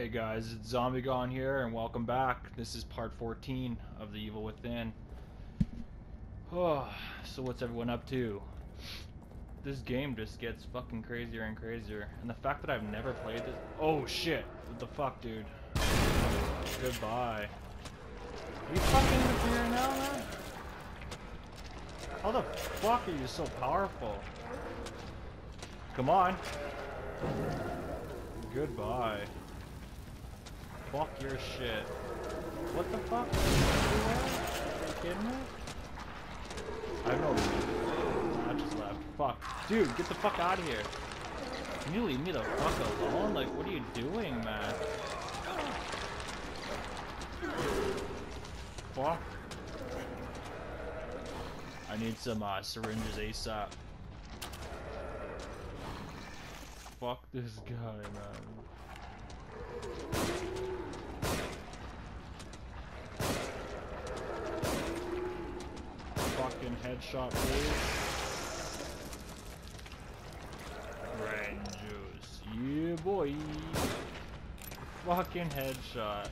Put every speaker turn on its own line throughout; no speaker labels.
Hey guys, it's ZomBeGone here, and welcome back. This is part 14 of The Evil Within. Oh, so what's everyone up to? This game just gets fucking crazier and crazier, and the fact that I've never played this- Oh shit! What the fuck, dude? Goodbye. Are you fucking with now, man? How the fuck are you so powerful? Come on. Goodbye. Fuck your shit. What the fuck? Are you kidding me? I no reason. I just left. Fuck. Dude, get the fuck out of here. Can you leave me the fuck alone? Like, what are you doing, man? Fuck. I need some uh, syringes ASAP. Fuck this guy, man. Fucking headshot, please. Brain juice. Yeah, boy. Fucking headshot.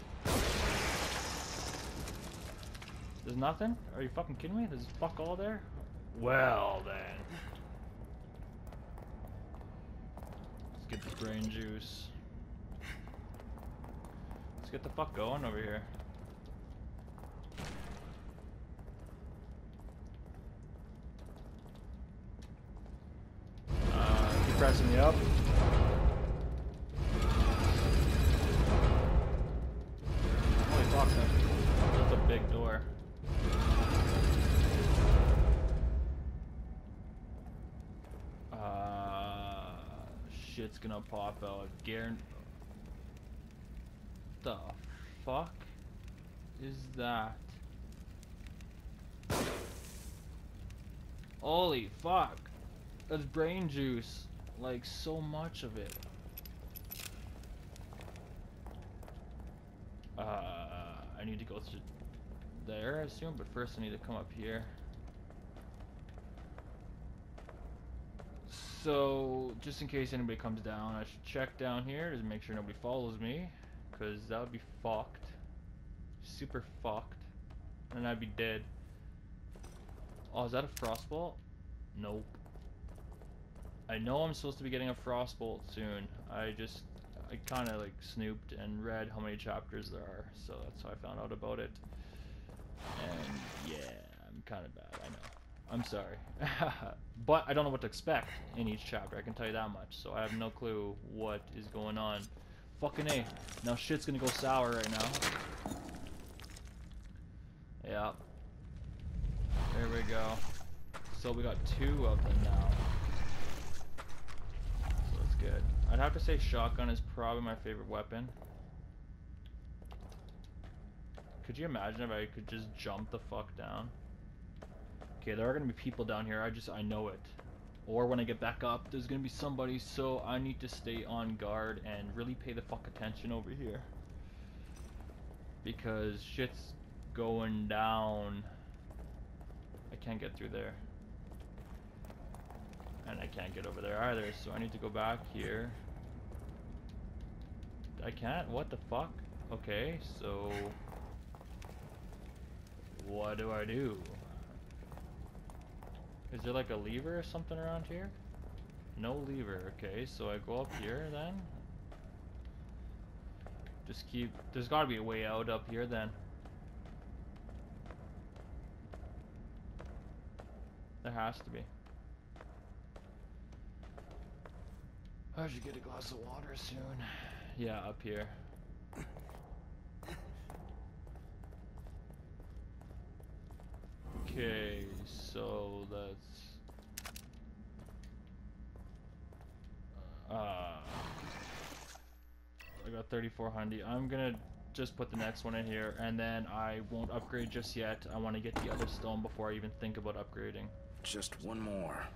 There's nothing? Are you fucking kidding me? There's fuck all there? Well, then. Let's get the brain juice. Let's get the fuck going over here. Uh, keep pressing me up. Holy fuck, that's a big door. Uh, shit's gonna pop out. Guaran. The fuck is that? Holy fuck! That's brain juice. Like so much of it. Uh, I need to go through there, I assume, but first I need to come up here. So, just in case anybody comes down, I should check down here to make sure nobody follows me, because that would be fucked. Super fucked. And I'd be dead. Oh, is that a frostbolt? Nope. I know I'm supposed to be getting a frostbolt soon. I just, I kind of like snooped and read how many chapters there are, so that's how I found out about it. And yeah, I'm kind of bad, I know. I'm sorry. but I don't know what to expect in each chapter, I can tell you that much. So I have no clue what is going on. Fucking A. Now shit's gonna go sour right now. Yeah. There we go. So we got two of them now. Good. I'd have to say shotgun is probably my favorite weapon. Could you imagine if I could just jump the fuck down? Okay, there are gonna be people down here. I just I know it. Or when I get back up, there's gonna be somebody. So I need to stay on guard and really pay the fuck attention over here. Because shit's going down. I can't get through there. And I can't get over there either, so I need to go back here. I can't? What the fuck? Okay, so... What do I do? Is there like a lever or something around here? No lever, okay, so I go up here then? Just keep... There's gotta be a way out up here then. There has to be. I should get a glass of water soon. Yeah, up here. Okay, so that's uh I got 3400. I'm gonna just put the next one in here and then I won't upgrade just yet. I want to get the other stone before I even think about upgrading.
Just one more.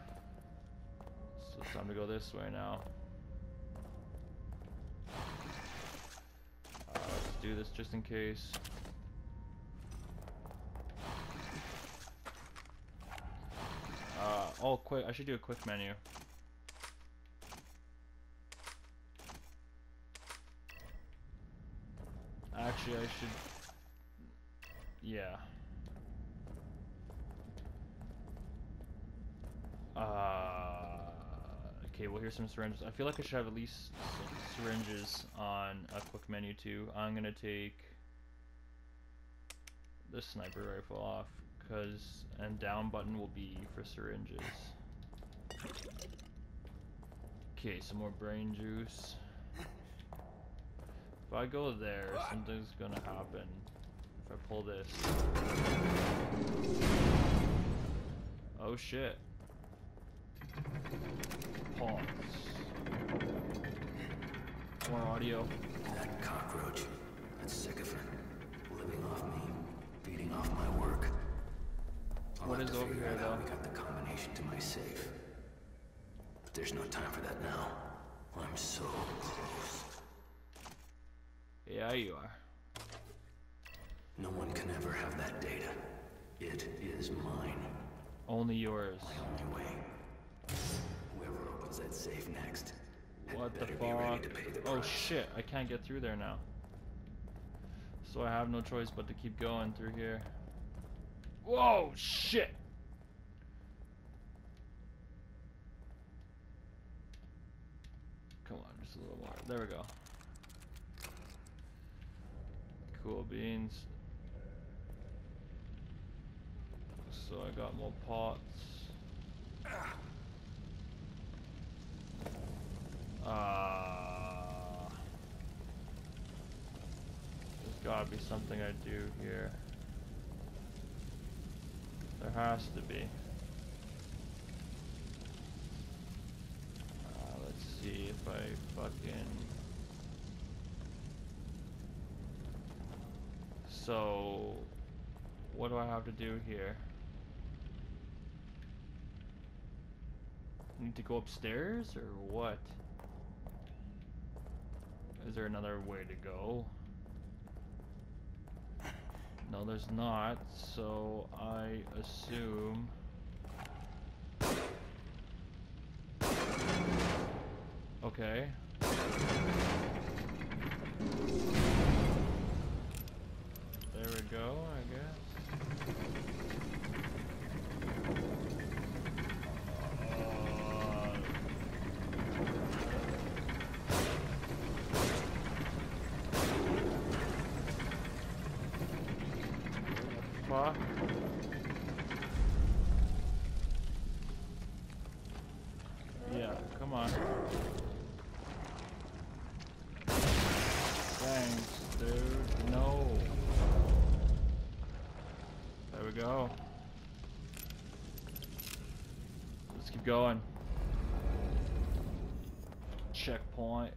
So it's time to go this way now. Do this just in case. Uh, oh, quick! I should do a quick menu. Actually, I should. Yeah. Uh. Okay, well here's some syringes. I feel like I should have at least syringes on a quick menu too. I'm gonna take the sniper rifle off, cause and down button will be for syringes. Okay, some more brain juice. If I go there, something's gonna happen. If I pull this. Oh shit. Pause. More audio.
That cockroach, that sycophant, living off me, feeding off my work. I'll
What
have
over here, though?
we got the combination to my safe. But there's no time for that now. I'm so close.
Yeah, you are.
No one can ever have that data. It is mine.
Only yours.
My only way. That safe next.
What the
better be ready
fuck?
the
Oh shit, I can't get through there now. So I have no choice but to keep going through here. Whoa, shit! Come on, just a little more. There we go. Cool beans. So I got more pots. Uh, there's gotta be something I do here. There has to be. Uh, let's see if I fucking. So, what do I have to do here? Need to go upstairs or what? Is there another way to go? No, there's not, so I assume... Okay. There we go, I guess. Uh, fuck? Yeah, come on. Thanks, dude. No. There we go. Let's keep going. Checkpoint.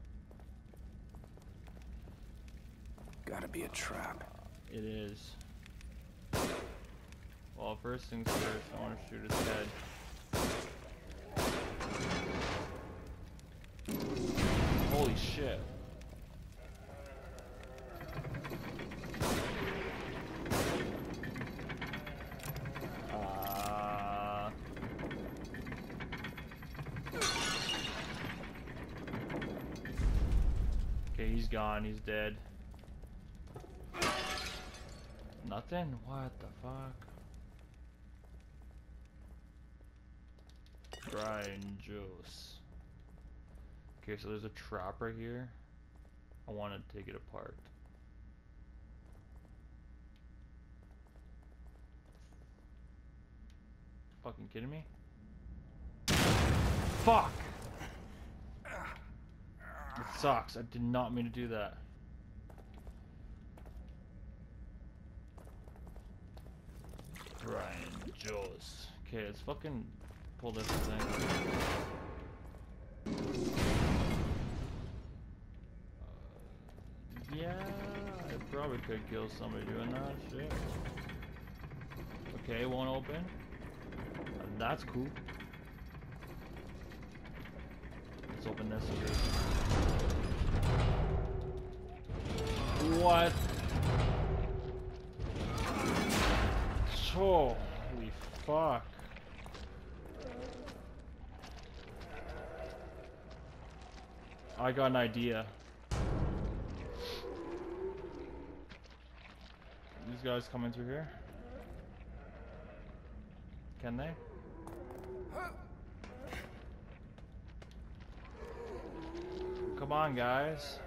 Gotta be a trap.
It is. Well, first things first, I want to shoot his head. Holy shit. Uh, okay, he's gone. He's dead. Nothing? What the fuck? Grind juice. Okay, so there's a trap right here. I want to take it apart. Fucking kidding me? Fuck! It sucks. I did not mean to do that. Grind juice. Okay, let's fucking pull this thing. Uh, yeah, I probably could kill somebody doing that shit. Okay, won't open. That's cool. Let's open this here. What? Holy fuck. I got an idea. These guys coming through here? Can they? Come on, guys.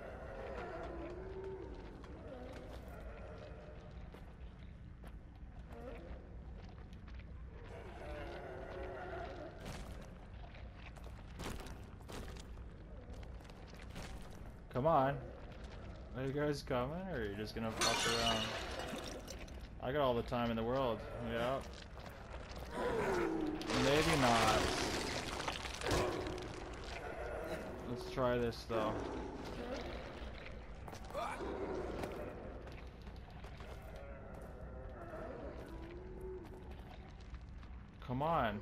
Come on. Are you guys coming, or are you just gonna fuck around? I got all the time in the world. Yeah. Maybe not. Let's try this though. Come on.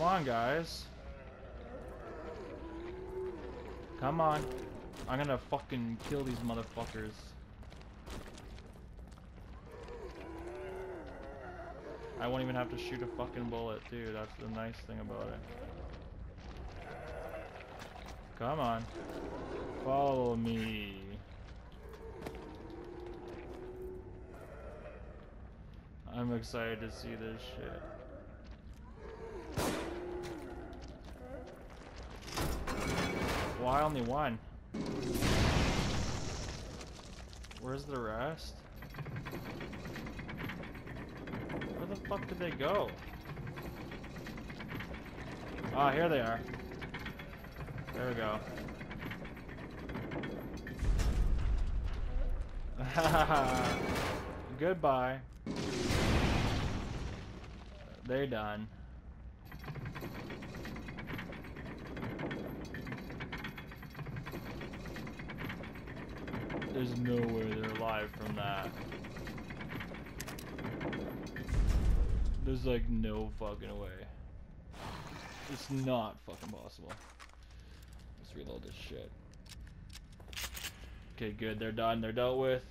Come on, guys. Come on. I'm gonna fucking kill these motherfuckers. I won't even have to shoot a fucking bullet, dude. That's the nice thing about it. Come on. Follow me. I'm excited to see this shit. Why only one? Where's the rest? Where the fuck did they go? Ah, here they are. There we go. Goodbye. They're done. There's no way they're alive from that. There's like no fucking way. It's not fucking possible. Let's reload this shit. Okay, good. They're done. They're dealt with.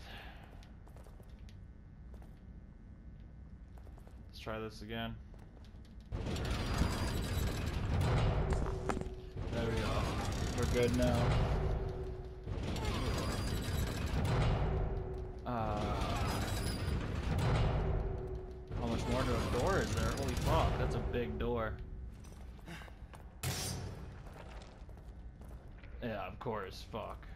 Let's try this again. There we go. We're good now. Uh, how much more to a door is there? Holy fuck, that's a big door. Yeah, of course, fuck.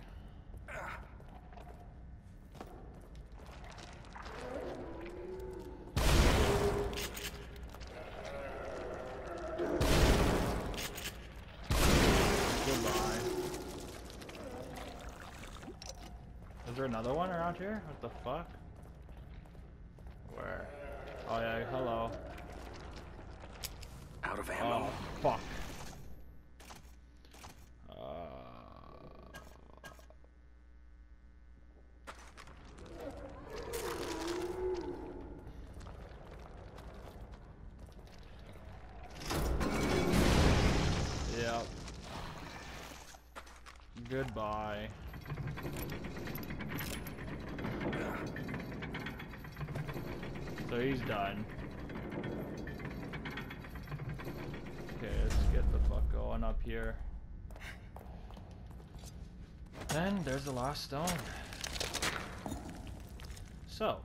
Another one around here? What the fuck? Where? Oh yeah, hello.
Out of ammo.
Oh, fuck. Uh, Goodbye. So he's done. Okay, let's get the fuck going up here. Then there's the last stone. So.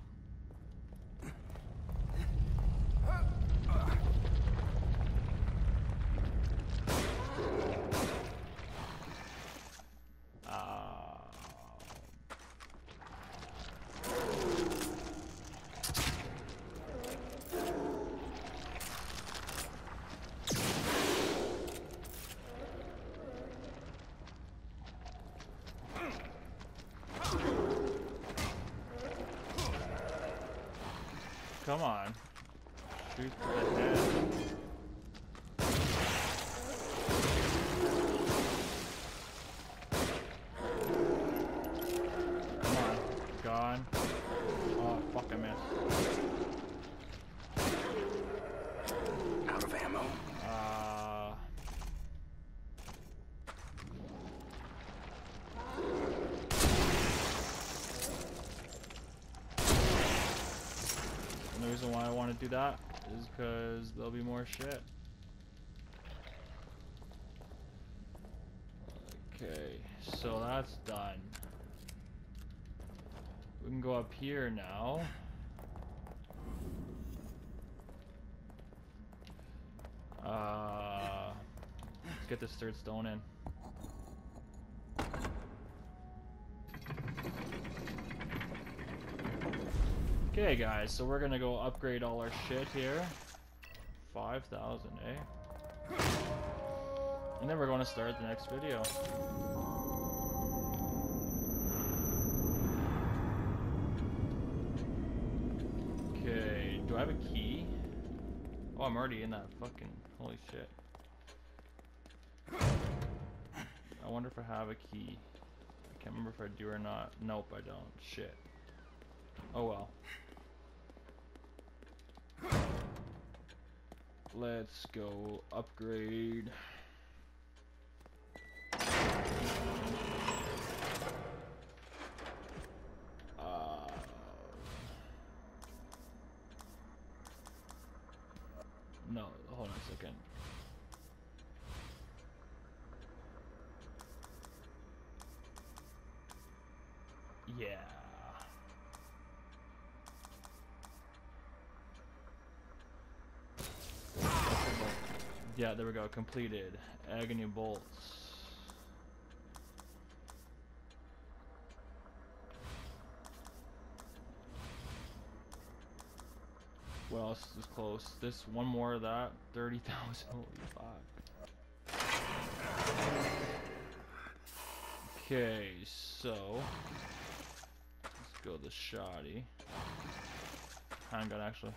Come on. Shoot the head. Come on. Gone. Oh, fuck, I missed. that is because there'll be more shit. Okay, so that's done. We can go up here now. Uh, let's get this third stone in. Okay guys, so we're gonna go upgrade all our shit here. 5,000, eh? And then we're gonna start the next video. Okay, do I have a key? Oh, I'm already in that fucking, holy shit. I wonder if I have a key. I can't remember if I do or not. Nope, I don't. Shit. Oh well. Let's go upgrade. Uh, no, hold on a second. Yeah. Yeah, there we go. Completed. Agony bolts. What else is close? This one more of that. 30,000. Holy fuck. Okay, so. Let's go the shoddy. Handgun, actually.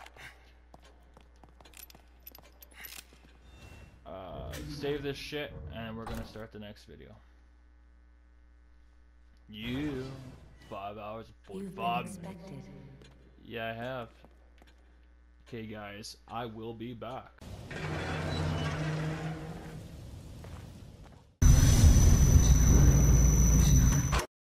Save this shit, and we're gonna start the next video. You, five hours and
You've
forty-five.
expected.
Yeah, I have. Okay, guys, I will be back.